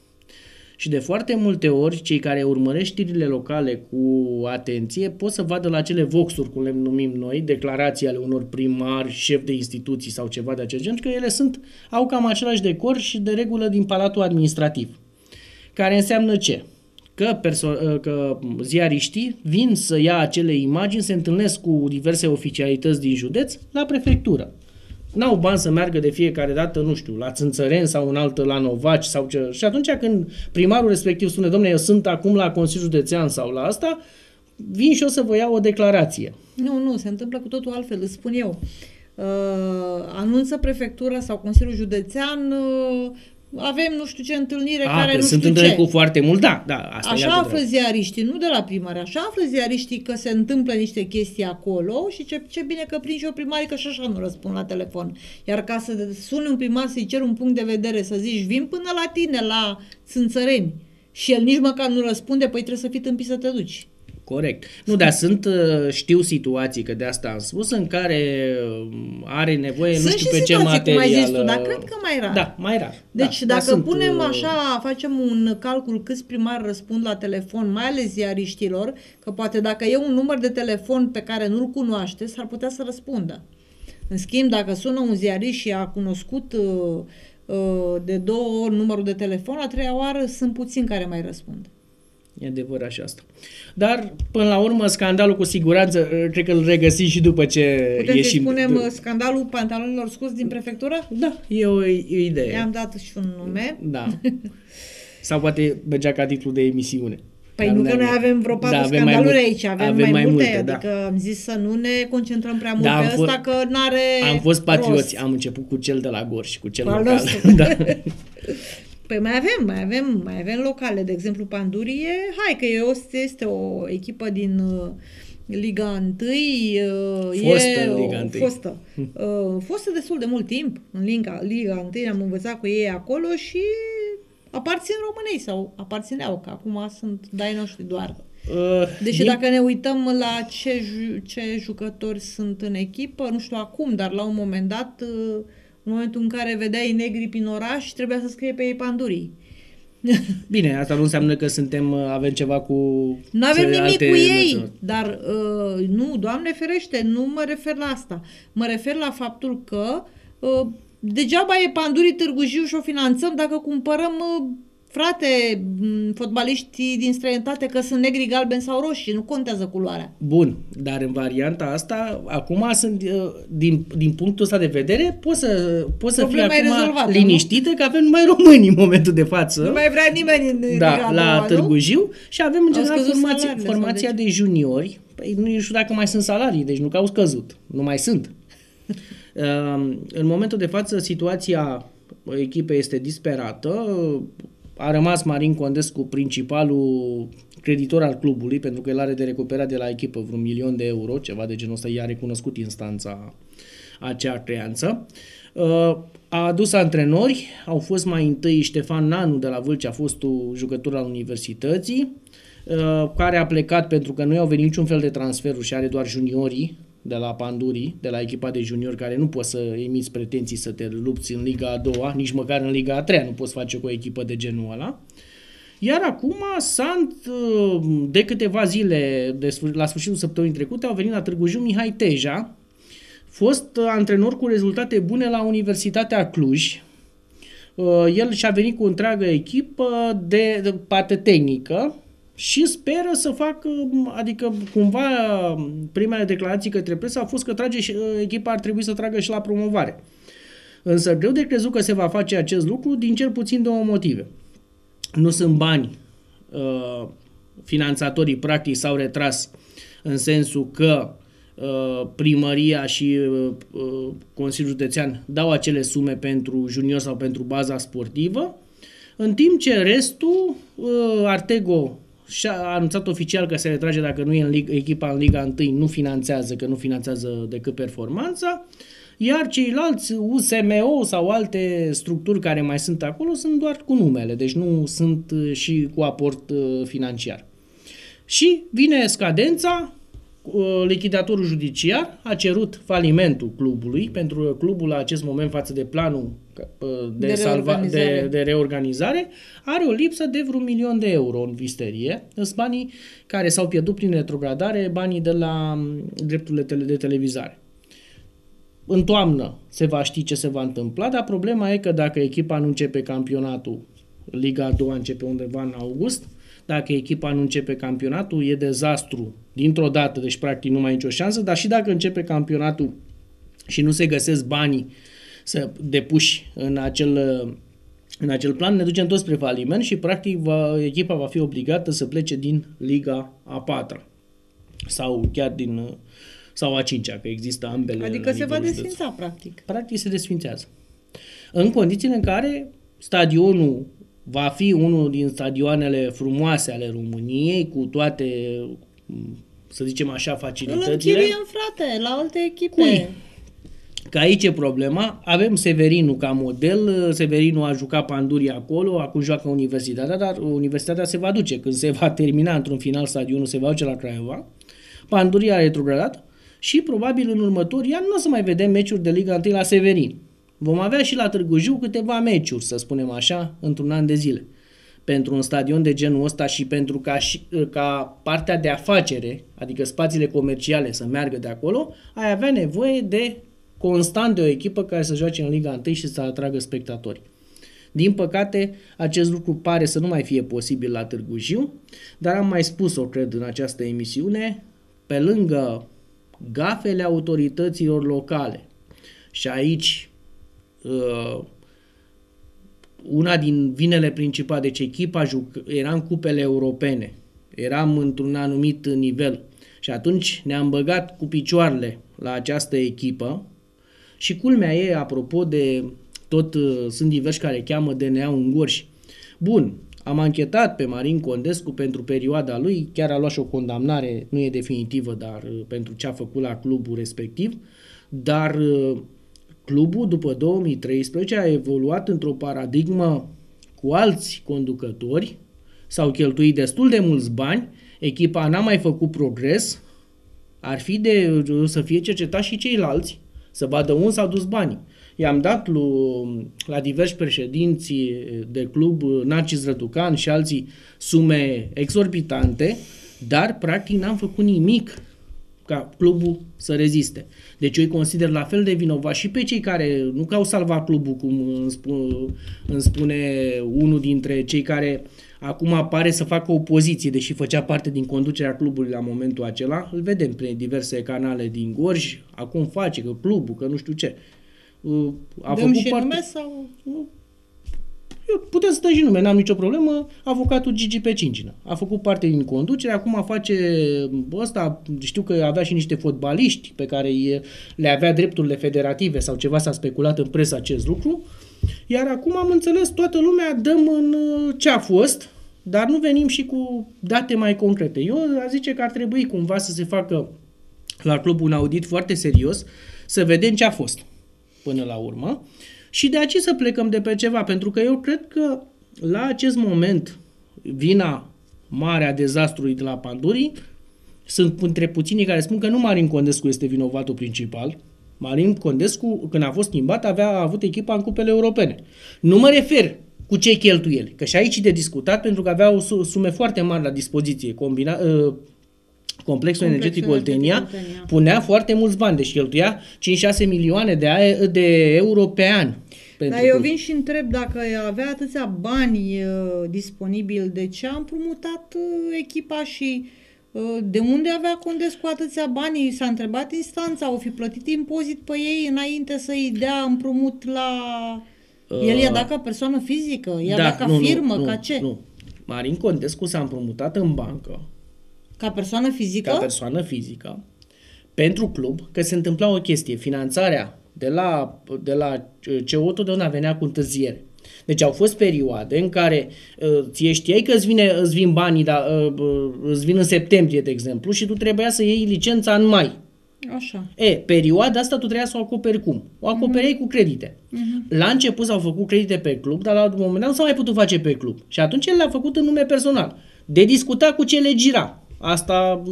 Și de foarte multe ori, cei care urmăresc știrile locale cu atenție pot să vadă la acele voxuri, cum le numim noi, declarații ale unor primari, șefi de instituții sau ceva de acest gen, că ele sunt, au cam același decor și de regulă din palatul administrativ. Care înseamnă ce? Că, perso- că ziariștii vin să ia acele imagini, se întâlnesc cu diverse oficialități din județ la prefectură. N-au bani să meargă de fiecare dată, nu știu, la Țânțăren sau în altă la Novaci sau ce. Și atunci când primarul respectiv spune, domnule, eu sunt acum la Consiliul Județean sau la asta, vin și eu să vă iau o declarație. Nu, nu, se întâmplă cu totul altfel, îți spun eu. Uh, anunță prefectura sau Consiliul Județean uh, avem nu știu ce întâlnire A, care că nu sunt știu întâlniri ce. cu foarte mult, da, da, asta e Așa altă află treabă. ziariștii, nu de la primari, așa află ziariștii că se întâmplă niște chestii acolo și ce, ce bine că prinzi și o primarie că și așa nu răspund la telefon. Iar ca să suni un primar să-i cer un punct de vedere, să zici vin până la tine, la Țânțăreni și el nici măcar nu răspunde, păi trebuie să fii tâmpit să te duci. Corect. Nu, dar sunt, uh, știu situații, că de asta am spus, în care um, are nevoie, Sunt nu știu și pe ce situații, cum ai material. zis tu, dar uh, cred că mai rar. Da, mai rar. Deci da, dacă dar sunt, punem uh, așa, facem un calcul câți primari răspund la telefon, mai ales ziariștilor, că poate dacă e un număr de telefon pe care nu-l cunoaște, s-ar putea să răspundă. În schimb, dacă sună un ziarist și a cunoscut uh, uh, de două ori numărul de telefon, a treia oară sunt puțini care mai răspund. E adevărat și asta. Dar, până la urmă, scandalul cu siguranță, uh, cred că îl regăsim și după ce Putem să ieșim. spunem uh, scandalul pantalonilor scurți din prefectură? Da, e o, e o idee. I-am dat și un nume. Da. Sau poate mergea ca titlu de emisiune. Păi Dar nu că ne- noi avem vreo patru Da, avem mai scandaluri mult- aici, avem, avem mai, mai multe, multe, da. adică am zis să nu ne concentrăm prea mult Da, am pe ăsta, fost- că n-are Am fost patrioți, rost. am început cu cel de la Gorj, cu cel Cu al local. nostru. da. Păi mai avem, mai avem, mai avem locale, de exemplu Pandurie, hai că este, este o echipă din uh, Liga 1, uh, Fostă e în o- Liga 1. Fostă. Uh, fostă destul de mult timp în Liga, Liga 1, am învățat cu ei acolo și aparțin Românei sau aparțineau, că acum sunt dai noștri doar. Uh, Deci din- dacă ne uităm la ce, ju- ce jucători sunt în echipă, nu știu acum, dar la un moment dat, uh, în momentul în care vedeai negri prin oraș, trebuia să scrie pe ei pandurii. Bine, asta nu înseamnă că suntem, uh, avem ceva cu Nu avem nimic alte cu ei, naționalități. dar uh, nu, Doamne ferește, nu mă refer la asta. Mă refer la faptul că uh, degeaba e Pandurii Târgu Jiu și o finanțăm dacă cumpărăm, uh, frate, m, fotbaliștii din străinătate că sunt negri, galbeni sau roșii, nu contează culoarea. Bun, dar în varianta asta, acum sunt, uh, din, din punctul ăsta de vedere, poți să, poți să fii Problema e acum rezolvată, nu? liniștită că avem numai români în momentul de față. Nu mai vrea nimeni în Liga da, a la doua, Târgu nu? Jiu și avem în Au general scăzut formația, salariile sau formația de de juniori. Păi nu știu dacă mai sunt salarii, deci nu că au scăzut, nu mai sunt. Uh, în momentul de față, situația echipei este disperată. A rămas Marin Condescu principalul creditor al clubului, pentru că el are de recuperat de la echipă vreun milion de euro, ceva de genul ăsta, i-a recunoscut instanța acea creanță. Uh, A adus antrenori, au fost mai întâi Ștefan Nanu de la Vâlcea, fostul jucător al universității, uh, care a plecat pentru că nu i-au venit niciun fel de transferuri și are doar juniorii de la Pandurii, de la echipa de juniori, care nu poți să emiți pretenții să te lupți în Liga a doua, nici măcar în Liga a treia nu poți face cu o echipă de genul ăla. Iar acum, Sant, uh, de câteva zile, de, sfâr- la sfârșitul săptămânii trecute, au venit la Târgu Jiu Mihai Teja, fost uh, antrenor cu rezultate bune la Universitatea Cluj. Uh, El și-a venit cu o întreagă echipă de, de parte tehnică și speră să facă, adică cumva primele declarații către presă au fost că trage și, uh, echipa ar trebui să tragă și la promovare. Însă greu de crezut că se va face acest lucru din cel puțin două motive. Nu sunt bani, uh, finanțatorii practic s-au retras în sensul că uh, primăria și uh, uh, Consiliul Județean dau acele sume pentru junior sau pentru baza sportivă, în timp ce restul, uh, Artego și-a anunțat oficial că se retrage dacă nu e în lig- echipa în Liga 1, nu finanțează, că nu finanțează decât performanța, iar ceilalți USMO sau alte structuri care mai sunt acolo sunt doar cu numele, deci nu sunt uh, și cu aport uh, financiar. Și vine scadența, uh, lichidatorul judiciar a cerut falimentul clubului, pentru că clubul la acest moment față de planul uh, de, De salva, reorganizare. de, de reorganizare are o lipsă de vreun milion de euro în visterie. Sunt banii care s-au pierdut prin retrogradare, banii de la mm, drepturile tele, de televizare. În toamnă se va ști ce se va întâmpla, dar problema e că dacă echipa nu începe campionatul, Liga a doua începe undeva în august, dacă echipa nu începe campionatul, e dezastru dintr-o dată, deci practic nu mai e nicio șansă, dar și dacă începe campionatul și nu se găsesc banii să depuși în acel, în acel plan, ne ducem toți spre faliment și practic va, echipa va fi obligată să plece din Liga a patra sau chiar din sau a cincea, că există ambele. Adică se va desfința, de... practic. Practic se desfințează. În condițiile în care stadionul va fi unul din stadioanele frumoase ale României, cu toate, să zicem așa, facilitățile. Îl frate, la alte echipe. Cui? Că aici e problema. Avem Severinul ca model. Severinul a jucat Pandurii acolo, acum joacă Universitatea, dar Universitatea se va duce. Când se va termina într-un final stadionul, se va duce la Craiova. Pandurii a retrogradat și probabil în următorii ani nu o să mai vedem meciuri de Liga 1 la Severin. Vom avea și la Târgu Jiu câteva meciuri, să spunem așa, într-un an de zile. Pentru un stadion de genul ăsta și pentru ca, și, ca partea de afacere, adică spațiile comerciale să meargă de acolo, ai avea nevoie de constant de o echipă care să joace în Liga 1 și să atragă spectatori. Din păcate, acest lucru pare să nu mai fie posibil la Târgu Jiu, dar am mai spus-o, cred, în această emisiune, pe lângă gafele autorităților locale, și aici uh, una din vinele principale, deci echipa juc, era în cupele europene, eram într-un anumit nivel. Și atunci ne-am băgat cu picioarele la această echipă. Și culmea e, apropo de tot, uh, sunt diversi care cheamă DNA ungurși. Bun, am anchetat pe Marin Condescu pentru perioada lui, chiar a luat și o condamnare, nu e definitivă, dar uh, pentru ce a făcut la clubul respectiv, dar uh, clubul după 2013 a evoluat într-o paradigmă cu alți conducători, s-au cheltuit destul de mulți bani, echipa n-a mai făcut progres, ar fi de să fie cercetat și ceilalți, să vadă unde s-au dus banii. I-am dat lui, la diversi președinți de club, Narcis Răducan și alții, sume exorbitante, dar practic n-am făcut nimic ca clubul să reziste. Deci eu îi consider la fel de vinovat și pe cei care nu că au salvat clubul, cum îmi spune, îmi spune unul dintre cei care acum apare să facă opoziție, deși făcea parte din conducerea clubului la momentul acela. Îl vedem prin diverse canale din Gorj, acum face că clubul, că nu știu ce. A Dăm făcut și parte... nume sau... Eu puteți să dă și nume, n-am nicio problemă. Avocatul Gigi Pecincină. A făcut parte din conducere, acum face ăsta, știu că avea și niște fotbaliști pe care le avea drepturile federative sau ceva s-a speculat în presă acest lucru. Iar acum am înțeles, toată lumea dăm în uh, ce a fost, dar nu venim și cu date mai concrete. Eu aș zice că ar trebui cumva să se facă la club un audit foarte serios, să vedem ce a fost până la urmă și de aici să plecăm de pe ceva, pentru că eu cred că la acest moment vina mare a dezastrului de la Pandurii sunt între puținii care spun că nu Marin Condescu este vinovatul principal. Marin Condescu, când a fost schimbat, avea a avut echipa în cupele europene. Nu mă refer cu ce cheltuieli, că și aici de discutat, pentru că avea o sume foarte mari la dispoziție, combina, ă, Complexul, energetic Oltenia, punea foarte mulți bani, deci cheltuia 5-6 milioane de, a, de euro pe an. Dar eu vin și întreb dacă avea atâția bani uh, disponibili, de ce a împrumutat uh, echipa și uh, de unde avea Condescu atâția bani? S-a întrebat instanța, au fi plătit impozit pe ei înainte să-i dea împrumut la... Uh, El i-a dat ca persoană fizică? I-a da, dat ca nu, firmă? Nu, ca ce? Nu. Marin Condescu s-a împrumutat în bancă ca persoană fizică? Ca persoană fizică. Pentru club, că se întâmpla o chestie. Finanțarea de la, de la CO totdeauna venea cu întârziere. Deci au fost perioade în care uh, ție știai că îți, vine, îți vin banii, dar uh, uh, îți vin în septembrie, de exemplu, și tu trebuia să iei licența în mai. Așa. E, perioada asta tu trebuia să o acoperi cum? O acopereai uh-huh. cu credite. Uh-huh. La început s-au făcut credite pe club, dar la un moment dat nu s-au mai putut face pe club. Și atunci el le-a făcut în nume personal. De discuta cu ce le gira. Asta,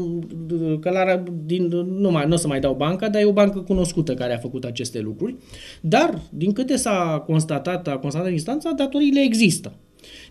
că la, din, nu, mai, nu o să mai dau banca, dar e o bancă cunoscută care a făcut aceste lucruri. Dar, din câte s-a constatat, a constatat instanța, datoriile există.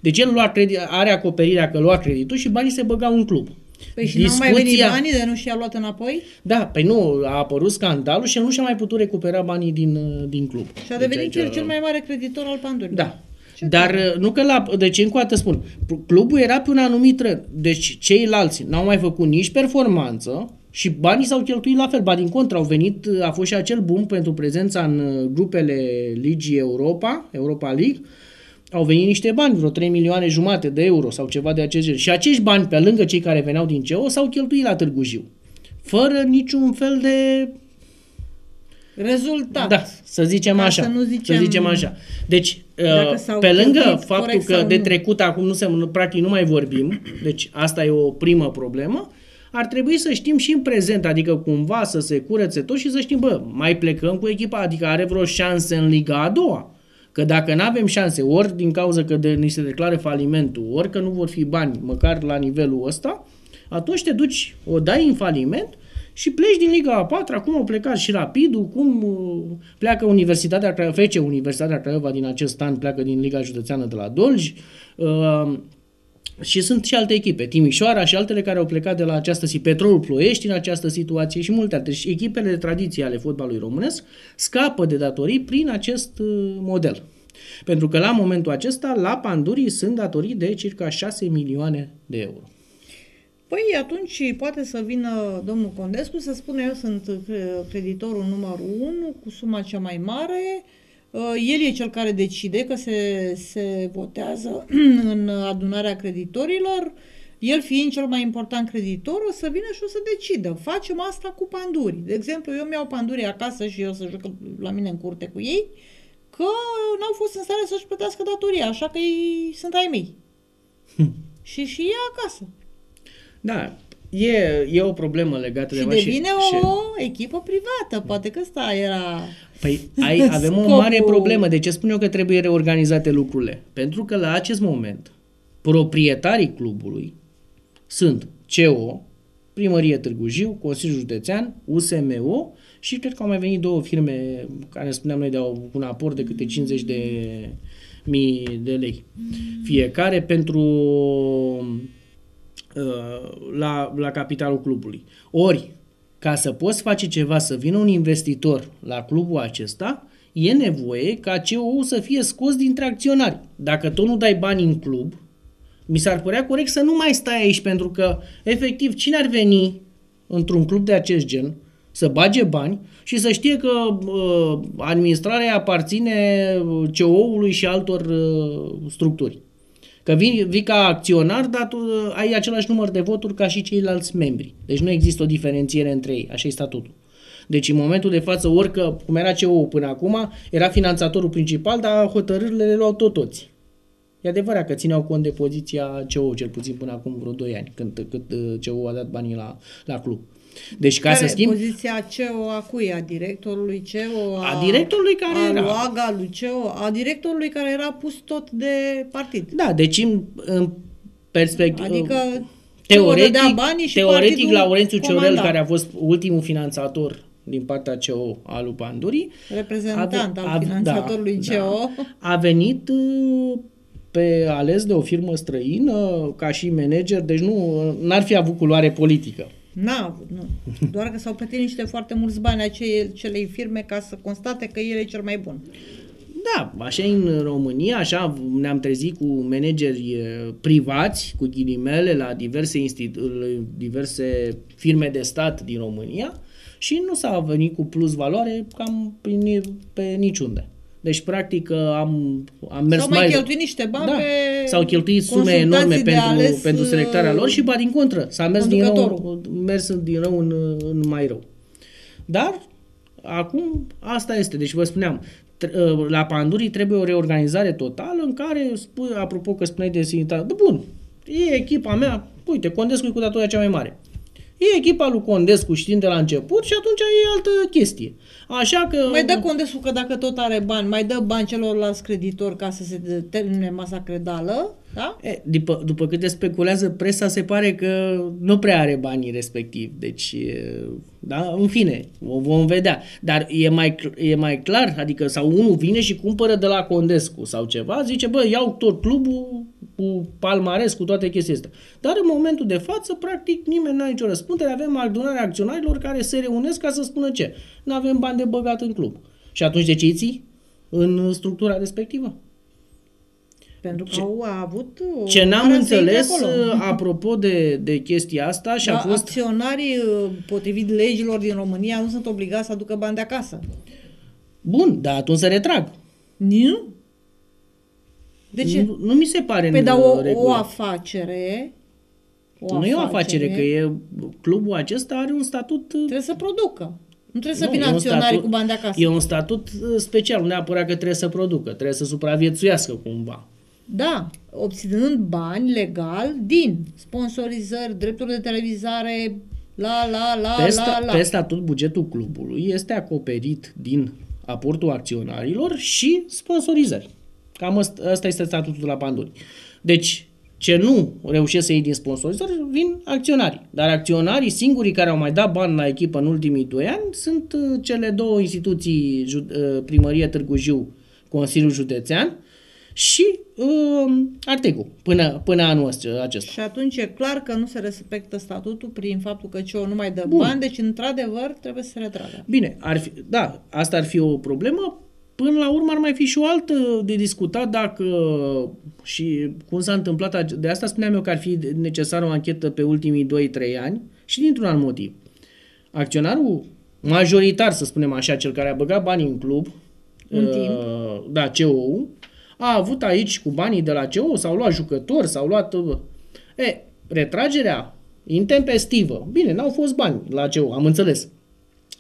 Deci el lua credit, are acoperirea că lua creditul și banii se băgau în club. Păi și Discuția... nu mai venit banii de nu și-a luat înapoi? Da, păi nu, a apărut scandalul și el nu și-a mai putut recupera banii din, din club. Și a devenit deci, cel, cel mai mare creditor al Pandurii. Da, ce Dar tare. nu că la... Deci încă o dată spun, clubul era pe un anumit trend. Deci ceilalți n-au mai făcut nici performanță, Și banii s-au cheltuit la fel, ba din contră, au venit, a fost și acel boom pentru prezența în uh, grupele Ligii Europa, Europa League, au venit niște bani, vreo 3 milioane jumate de euro sau ceva de acest gen. Și acești bani, pe lângă cei care veneau din CO, s-au cheltuit la Târgu Jiu. Fără niciun fel de rezultat. Da, să zicem Ca așa. să nu zicem- Să zicem așa. Deci, Dacă uh, s-au pe lângă cheltuit faptul corect că sau de nu. trecut acum nu se, practic nu mai vorbim, deci asta e o primă problemă, ar trebui să știm și în prezent, adică cumva să se curețe tot și să știm, bă, mai plecăm cu echipa, adică are vreo șanse în Liga a doua. Că dacă nu avem șanse, ori din cauza că de, ni se declară falimentul, ori că nu vor fi bani, măcar la nivelul ăsta, atunci te duci, o dai în faliment și pleci din Liga a 4 acum au plecat și Rapidul, cum uh, pleacă Universitatea Craiova, fece Universitatea Craiova din acest an, pleacă din Liga Județeană de la Dolj, uh, și sunt și alte echipe, Timișoara și altele care au plecat de la această situație, Petrolul Ploiești în această situație și multe alte. Și echipele de tradiție ale fotbalului românesc scapă de datorii prin acest uh, model. Pentru că la momentul acesta, la Pandurii sunt datorii de circa 6 milioane de euro. Păi atunci poate să vină domnul Condescu să spună eu sunt uh, creditorul numărul 1 cu suma cea mai mare, Uh, el e cel care decide că se, se votează în adunarea creditorilor, el fiind cel mai important creditor, o să vină și o să decidă. Facem asta cu pandurii. De exemplu, eu mi-au pandurii acasă și eu să joc la mine în curte cu ei, că n-au fost în stare să-și plătească datoria, așa că ei sunt ai mei. și și ea acasă. Da, e, e o problemă legată Și de devine o echipă privată. Poate că ăsta era... Păi ai, avem o Scopul. mare problemă. De ce spun eu că trebuie reorganizate lucrurile? Pentru că la acest moment proprietarii clubului sunt CO, Primărie Târgu Jiu, Consiliul Județean, USMO și cred că au mai venit două firme care spuneam noi de au un aport de câte 50 de mii de lei. Fiecare pentru uh, la, la capitalul clubului. Ori, ca să poți face ceva, să vină un investitor la clubul acesta, e nevoie ca CEO să fie scos dintre acționari. Dacă tu nu dai bani în club, mi s-ar părea corect să nu mai stai aici, pentru că, efectiv, cine ar veni într-un club de acest gen să bage bani și să știe că uh, administrarea aparține CEO-ului și altor uh, structuri. Că vii, vii ca acționar, dar tu uh, ai același număr de voturi ca și ceilalți membri. Deci nu există o diferențiere între ei. Așa e statutul. Deci în momentul de față, orică, cum era CEO până acum, era finanțatorul principal, dar hotărârile le luau tot toți. E adevărat că țineau cont de poziția CEO, cel puțin până acum vreo 2 ani, când, când uh, CEO a dat banii la, la club. Deci ca care, să schimb... Poziția CEO a cui? A directorului CEO? A directorului care a era. lui AGA, lui CEO? A directorului care era pus tot de partid. Da, deci în, în perspectivă... Adică teoretic, dădea banii și teoretic partidul Laurențiu Ciorel, comanda. care a fost ultimul finanțator din partea CEO al lui Pandurii, reprezentant Ave- al ave- finanțatorului da, CEO. a venit uh, pe ales de o firmă străină ca și manager, deci nu n-ar fi avut culoare politică. N-a avut, nu. Doar că s-au plătit niște foarte mulți bani acei, celei firme ca să constate că el e cel mai bun. Da, așa e în România, așa ne-am trezit cu manageri eh, privați, cu ghilimele, la diverse, institu- diverse firme de stat din România și nu s-a venit cu plus valoare cam pe, ni- pe niciunde. Deci, practic, am, am mers S-au mai mai... cheltuit niște bani da, pe s-au cheltuit sume consultanții enorme de pentru, ales, pentru selectarea lor uh, și, ba din contră, s-a mers din rău, conducătorul. mers din rău în, în mai rău. Dar, acum, asta este. Deci, vă spuneam, tr- la Pandurii trebuie o reorganizare totală în care, spui, apropo că spuneai de sinitate, de bun, e echipa mea, uite, Condescu e cu datoria cea mai mare. E echipa lui Condescu, știm de la început și atunci e altă chestie. Așa că... Mai dă condesul că dacă tot are bani, mai dă bani celorlalți creditori ca să se termine masa credală, da? E, după, după câte speculează presa, se pare că nu prea are banii respectiv. Deci, e, da, în fine, o vom vedea. Dar e mai, cl- e mai clar, adică sau unul vine și cumpără de la Condescu sau ceva, zice, bă, iau tot clubul cu palmares, cu toate chestiile astea. Dar în momentul de față, practic, nimeni nu are nicio răspundere. Avem adunarea acționarilor care se reunesc ca să spună ce? Nu avem bani de băgat în club. Și atunci de ce îi ții în structura respectivă? Pentru că Ce- au avut o Ce n-am mare să intre înțeles, acolo. uh, apropo de, de chestia asta, și a Da, fost... acționarii, uh, potrivit legilor din România, nu sunt obligați să aducă bani de acasă. Bun, dar atunci să retrag. Nu? De ce? Nu, nu mi se pare Păi, în dar uh, o, regulă. o afacere... O nu e o afacere, că e, clubul acesta are un statut... uh, Trebuie să producă. Nu trebuie să nu, vină e un acționarii statut- cu bani de acasă. E un statut uh, special, nu neapărat că trebuie să producă, trebuie să supraviețuiască cumva. Da, obținând bani legal din sponsorizări, drepturi de televizare, la, la, la, Pe, la, sta, la. pe statut, bugetul clubului este acoperit din aportul acționarilor și sponsorizări. Cam ăsta, ăsta este statutul la Panduri. Deci, ce nu reușesc să iei din sponsorizări, vin acționarii. Dar acționarii singurii care au mai dat bani la echipă în ultimii doi ani sunt uh, cele două instituții, ju- uh, Primăria Târgu Jiu, Consiliul Județean și uh, Artegu, până, până anul ăsta- acesta. Și atunci e clar că nu se respectă statutul prin faptul că CEO nu mai dă Bun. bani, deci într-adevăr trebuie să se retragă. Bine, ar fi, da, asta ar fi o problemă. Până la urmă ar mai fi și o altă de discutat dacă și cum s-a întâmplat, ace- de asta spuneam eu că ar fi necesară o anchetă pe ultimii 2-3 ani și dintr-un alt motiv. Acționarul majoritar, să spunem așa, cel care a băgat banii în club, Un uh, timp. da, CEO, a avut aici cu banii de la CEO, s-au luat jucători, s-au luat... uh, E, retragerea intempestivă. Bine, n-au fost bani la CEO, am înțeles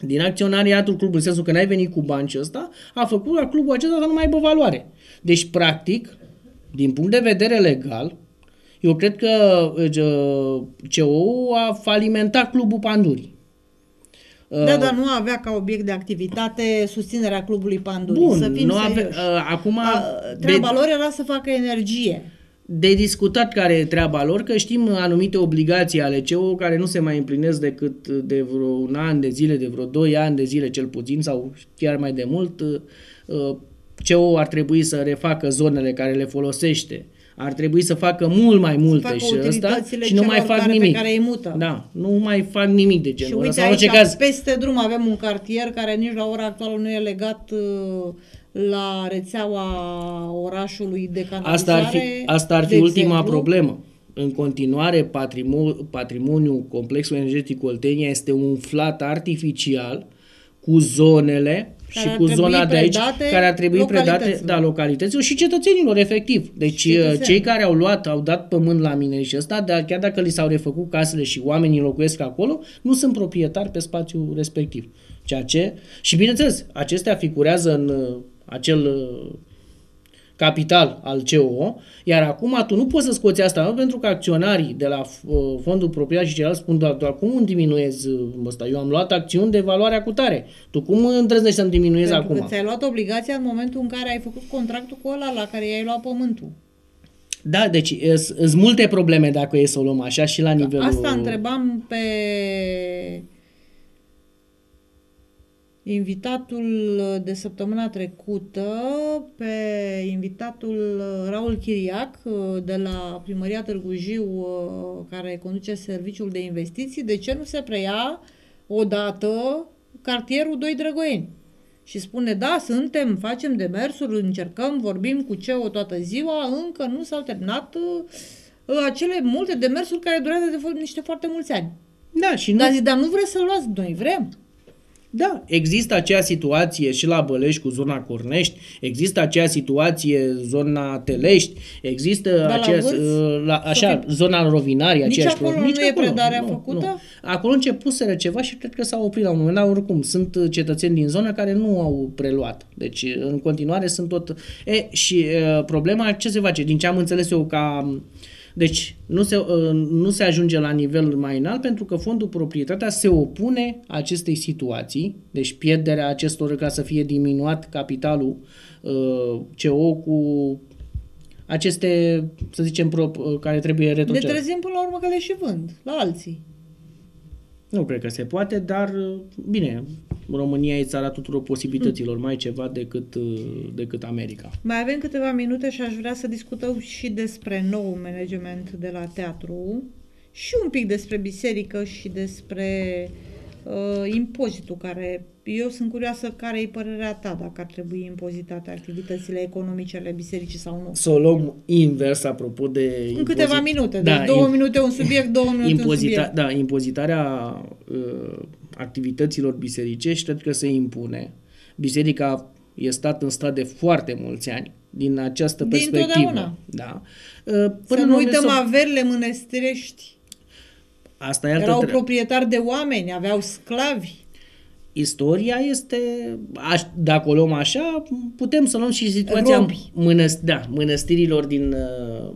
din acționariatul clubului, în sensul că n-ai venit cu bani ăsta, a făcut la clubul acesta să nu mai aibă valoare. Deci, practic, din punct de vedere legal, eu cred că uh, CEO a falimentat clubul Pandurii. Da, dar nu avea ca obiect de activitate susținerea clubului Pandurii. Bun, să fim nu ave, serioși. uh, acum A, de, treaba lor era să facă energie. De discutat care e treaba lor, că știm anumite obligații ale CEO care nu se mai împlinesc decât de vreo un an de zile, de vreo 2 ani de zile cel puțin sau chiar mai de mult. Uh, CEO ar trebui să refacă zonele care le folosește. Ar trebui să facă mult mai multe facă și ăsta utilitățile și nu mai celor fac care- pe nimic. care îi mută. Da, nu mai fac nimic de Și genul uite ăsta. Sau în aici, orice caz, peste drum avem un cartier care nici la ora actuală nu e legat uh, la rețeaua orașului de canalizare. Asta ar fi, asta ar fi de ultima exemplu. problemă. În continuare, patrimoniul, patrimoniul complexului energetic Oltenia este umflat artificial cu zonele Care și ar cu trebui zona de aici, predate care ar trebui predate localităților. da, localităților și cetățenilor, efectiv. Deci Și cetățenilor. cei care au luat, au dat pământ la mine și ăsta, dar chiar dacă li s-au refăcut casele și oamenii locuiesc acolo, nu sunt proprietari pe spațiul respectiv. Ceea ce, și bineînțeles, acestea figurează în uh, acel uh, capital al CEO, iar acum tu nu poți să scoți asta, nu? pentru că acționarii de la uh, fondul propriar și ceilalți spun, doar, doar cum îmi diminuez uh, ăsta? Eu am luat acțiuni de valoare acutare. Tu cum îndrăznești să-mi diminuezi Pentru acum? că ți-ai luat obligația în momentul în care ai făcut contractul cu ăla la care i-ai luat pământul. Da, deci sunt multe probleme dacă e să o luăm așa și la nivelul... Asta întrebam pe invitatul de săptămâna trecută, pe invitatul Raul Chiriac de la Primăria Târgu Jiu, care conduce serviciul de investiții, de ce nu se preia odată cartierul Doi Drăgoieni? Și spune, da, suntem, facem demersuri, încercăm, vorbim cu CEO toată ziua, încă nu s-au terminat uh, acele multe demersuri care durează de fo- niște foarte mulți ani. Da, și nu... Dar zic, dar nu vreți să-l luați? Noi vrem. Da, există acea situație și la Bălești cu zona Cornești, există acea situație zona Telești, există la acea, Vârț? uh, la, așa, fi- zona Rovinarii, Nici aceeași acolo problemă. nu e predarea făcută? Nu. Acolo începuseră ceva și cred că s-au oprit la un moment dat, oricum. Sunt uh, cetățeni din zonă care nu au preluat. Deci, uh, în continuare, sunt tot... E, și uh, problema ce se face? Din ce am înțeles eu ca... Deci, nu se, uh, nu se ajunge la nivel mai înalt pentru că fondul proprietatea se opune acestei situații, deci pierderea acestor ca să fie diminuat capitalul uh, CO cu aceste, să zicem, pro, uh, care trebuie Ne retrocedate. trezim până la urmă că le și vând la alții. Nu cred că se poate, dar bine, România e țara tuturor posibilităților, mai ceva decât, decât America. Mai avem câteva minute și aș vrea să discutăm și despre nou management de la teatru și un pic despre biserică și despre uh, impozitul care, eu sunt curioasă care e părerea ta, dacă ar trebui impozitate activitățile economice ale bisericii sau nu. Să o luăm invers apropo de În câteva impozit... minute, da, de două in... minute un subiect, două minute impozita... un subiect. Da, impozitarea uh, activităților bisericești cred că se impune. Biserica e stat în stat de foarte mulți ani din această din perspectivă. Da. Uh, până să nu uităm să... averile mănăstirești. Asta e altă Erau tre- proprietari de oameni, aveau sclavi. Istoria este, dacă o luăm așa, putem să luăm și situația mănăst- da, mănăstirilor din uh,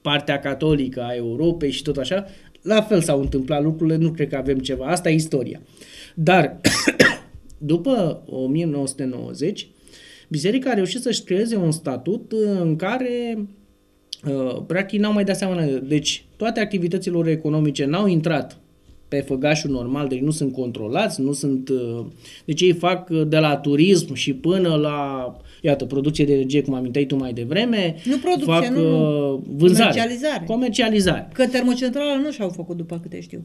partea catolică a Europei și tot așa. La fel s-au întâmplat lucrurile, nu cred că avem ceva. Asta e istoria. Dar după 1990, biserica a reușit să-și creeze un statut în care uh, practic n-au mai dat seama. Deci toate activitățile economice n-au intrat pe făgașul normal, deci nu sunt controlați, nu sunt... Uh, deci ei fac de la turism și până la, iată, producție de energie, cum aminteai tu mai devreme. Nu producție, fac, nu, nu. Uh, vânzare. Comercializare. Comercializare. Că termocentrala nu și-au făcut, după câte știu.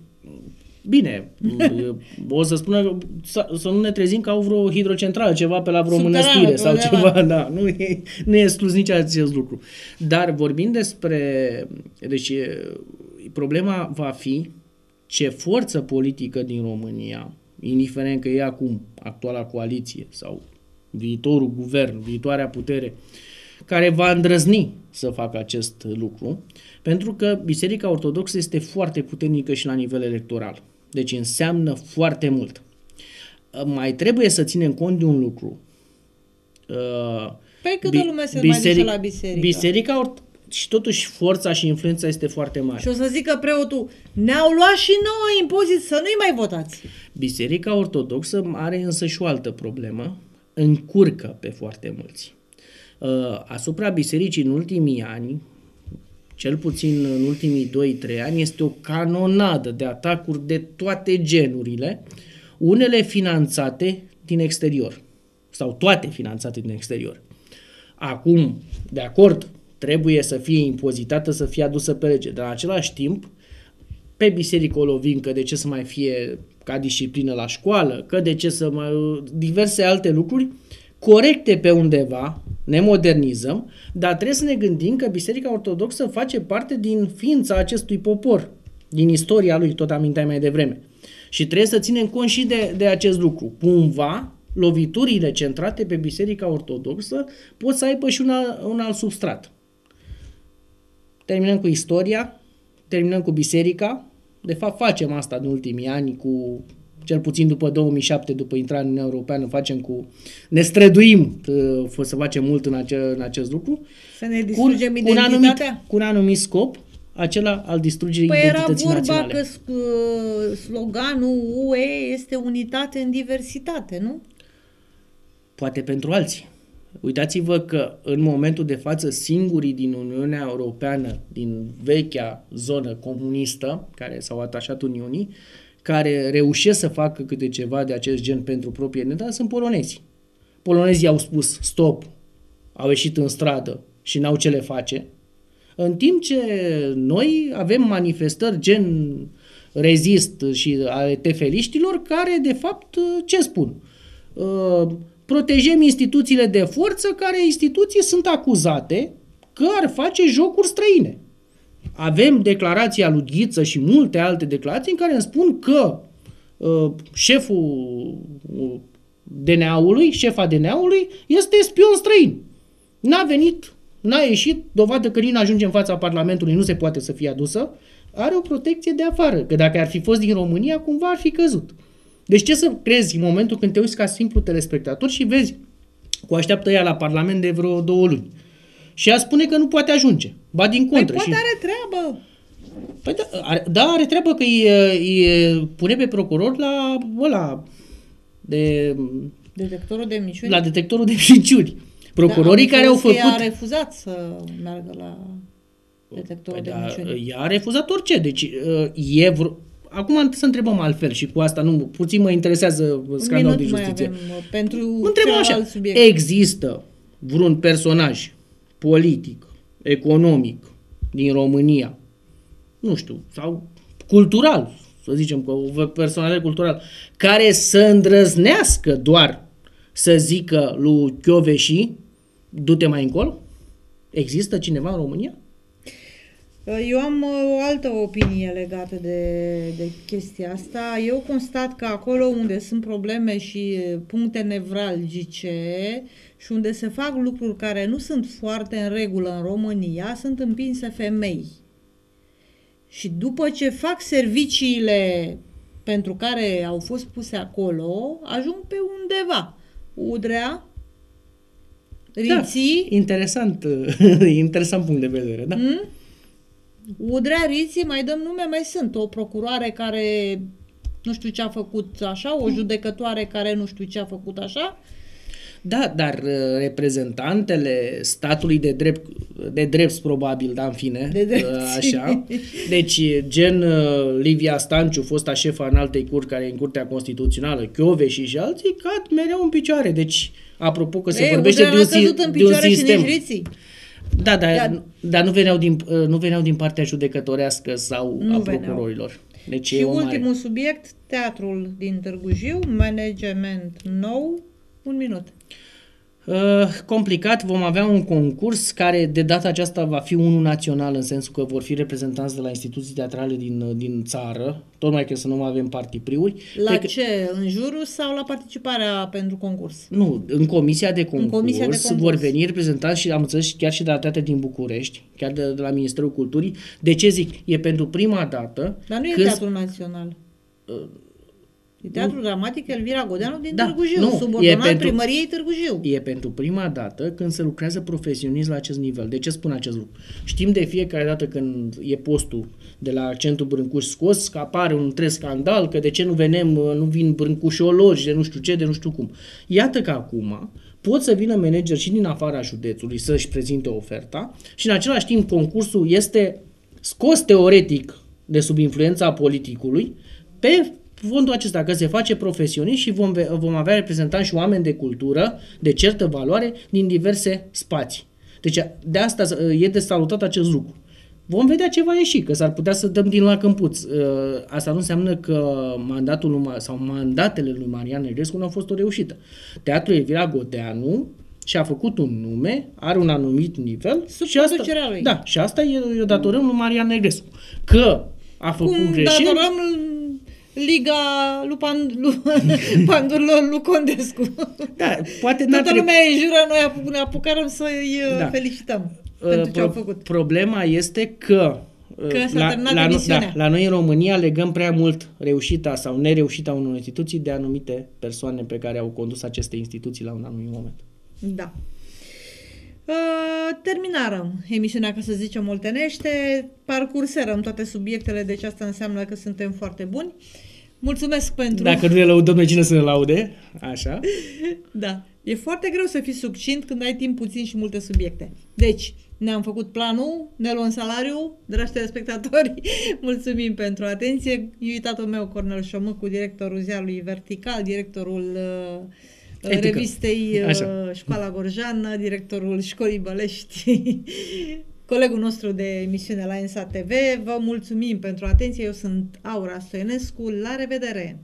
Bine, o să spună să, să nu ne trezim că au vreo hidrocentrală, ceva pe la vreo mănăstire sau ceva, da, nu e, nu e exclus nici acest lucru. Dar vorbind despre, deci problema va fi ce forță politică din România, indiferent că e acum actuala coaliție sau viitorul guvern, viitoarea putere, care va îndrăzni să facă acest lucru, pentru că Biserica Ortodoxă este foarte puternică și la nivel electoral. Deci înseamnă foarte mult. Mai trebuie să ținem cont de un lucru. Păi câtă lume se biseric, mai duce la biserică? Biserica or- și totuși forța și influența este foarte mare. Și o să zică preotul, ne-au luat și nouă impozit să nu-i mai votați. Biserica ortodoxă are însă și o altă problemă, încurcă pe foarte mulți. Asupra bisericii în ultimii ani, cel puțin în ultimii 2-3 ani, este o canonadă de atacuri de toate genurile, unele finanțate din exterior, sau toate finanțate din exterior. Acum, de acord, trebuie să fie impozitată, să fie adusă pe lege, dar în același timp, pe biserică o lovim, că de ce să mai fie ca disciplină la școală, că de ce să mai... diverse alte lucruri, corecte pe undeva, ne modernizăm, dar trebuie să ne gândim că Biserica Ortodoxă face parte din ființa acestui popor, din istoria lui, tot aminteai mai devreme. Și trebuie să ținem cont și de, de acest lucru. Cumva, loviturile centrate pe Biserica Ortodoxă pot să aibă și un, un alt substrat. Terminăm cu istoria, terminăm cu biserica. De fapt, facem asta în ultimii ani cu cel puțin după 2007, după intrarea în Uniunea Europeană, facem cu, ne străduim uh, să facem mult în, ace, în acest lucru. Să ne distrugem cu, identitatea? Cu un, anumit, cu un anumit scop, acela al distrugerii păi identității era vorba naționale. că uh, sloganul UE este unitate în diversitate, nu? Poate pentru alții. Uitați-vă că în momentul de față singurii din Uniunea Europeană, din vechea zonă comunistă, care s-au atașat Uniunii, care reușesc să facă câte ceva de acest gen pentru proprietate sunt polonezi. Polonezii au spus stop, au ieșit în stradă și n-au ce le face, în timp ce noi avem manifestări gen rezist și ale tefeliștilor care de fapt ce spun? Uh, protejăm instituțiile de forță care instituții sunt acuzate că ar face jocuri străine. Avem declarația lui Ghiță și multe alte declarații în care îmi spun că uh, șeful uh, DNA-ului, șefa DNA-ului, este spion străin. N-a venit, n-a ieșit, dovadă că nici nu ajunge în fața Parlamentului, nu se poate să fie adusă, are o protecție de afară, că dacă ar fi fost din România, cumva ar fi căzut. Deci ce să crezi în momentul când te uiți ca simplu telespectator și vezi cu așteaptă ea la Parlament de vreo două luni. Și ea spune că nu poate ajunge. Ba din păi contră. Păi poate și... are treabă. Păi da, are, da, are treabă că îi, îi pune pe procuror la ăla de... Detectorul de minciuni? La detectorul de minciuni. Procurorii da, care au făcut... a refuzat să meargă la detectorul păi de da, minciuni. Ea a refuzat orice. Deci e vreo... Acum să întrebăm altfel și cu asta nu, puțin mă interesează scandalul de justiție. Mai avem, pentru întrebăm așa, subiect. există vreun personaj politic, economic din România, nu știu, sau cultural, să zicem că o personalitate cultural, care să îndrăznească doar să zică lui Chioveși, du-te mai încolo? Există cineva în România? Eu am uh, o altă opinie legată de, de chestia asta. Eu constat că acolo unde sunt probleme și uh, puncte nevralgice și unde se fac lucruri care nu sunt foarte în regulă în România, sunt împinse femei. Și după ce fac serviciile pentru care au fost puse acolo, ajung pe undeva. Udrea, Riții. Da, interesant, interesant punct de vedere, da. Mm? Udrea, Riții, mai dăm nume, mai sunt. O procuroare care nu știu ce a făcut așa, o judecătoare care nu știu ce a făcut așa. Da, dar uh, reprezentantele statului de drept, de drept probabil, da, în fine, de drept. Uh, așa. Deci, gen uh, Livia Stanciu, fosta șefa în altei curți care e în Curtea Constituțională, Chiove și și alții, cad mereu în picioare. Deci, apropo că se Ei, vorbește de un, de un sistem. Și da, dar, Iar... dar nu, veneau din, nu veneau din partea judecătorească sau nu a procurorilor. Veneau. Deci și ultimul mare... subiect, teatrul din Târgu Jiu, management nou, un minut. Uh, complicat, vom avea un concurs care de data aceasta va fi unul național în sensul că vor fi reprezentanți de la instituții teatrale din, uh, din țară, tot mai că să nu mai avem partipriuri. La că... ce? În jurul sau la participarea pentru concurs? Nu, în comisia de concurs, în comisia de concurs. vor veni reprezentanți și am înțeles chiar și de la Teatre din București, chiar de, de la Ministerul Culturii. De ce zic? E pentru prima dată... Dar nu e când... Teatrul Național. Uh, E Teatrul Dramatic Elvira Godeanu din da, Târgu Jiu, nu, subordonat e pentru, primăriei Târgu Jiu. E pentru prima dată când se lucrează profesionist la acest nivel. De ce spun acest lucru? Știm de fiecare dată când e postul de la accentul Brâncuș scos, că apare un întreg scandal, că de ce nu venem, nu vin brâncușologi, de nu știu ce, de nu știu cum. Iată că acum pot să vină manager și din afara județului să-și prezinte oferta și în același timp concursul este scos teoretic de sub influența politicului pe fondul acesta, că se face profesionist și vom, vom avea reprezentanți și oameni de cultură, de certă valoare, din diverse spații. Deci de asta e de salutat acest lucru. Vom vedea ce va ieși, că s-ar putea să dăm din la câmpuț. Ă, asta nu înseamnă că mandatul lui, sau mandatele lui Marian Negrescu nu au fost o reușită. Teatrul Elvira Godeanu și-a făcut un nume, are un anumit nivel Sub și asta, lui. da, și asta e, o datorăm lui Marian Negrescu. Că a făcut Cum greșeli... datorăm Liga lui, Pan, lui Pandurilor lui Condescu. Da, poate Toată lumea îi jură, noi ne apucăm să-i uh, da. felicităm uh, pentru ce au făcut. Problema este că uh, Că s-a la, terminat la, da, la noi în România legăm prea mult reușita sau nereușita unor instituții de anumite persoane pe care au condus aceste instituții la un anumit moment. Da. Uh, terminarăm emisiunea, ca să zicem moltenește, parcurserăm toate subiectele, deci asta înseamnă că suntem foarte buni. Mulțumesc pentru... Dacă nu ne lăudăm, noi cine să ne laude? Așa. da. E foarte greu să fii succint când ai timp puțin și multe subiecte. Deci, ne-am făcut planul, ne luăm salariu, dragi telespectatori, mulțumim pentru atenție. Iuitatul meu, Cornel Șomâcu, directorul ziarului Vertical, directorul uh, Etică. revistei Așa. Uh, Școala Gorjan, directorul Școlii Bălești, colegul nostru de emisiune la ENSA TV. Vă mulțumim pentru atenție. Eu sunt Aura Stoenescu. La revedere!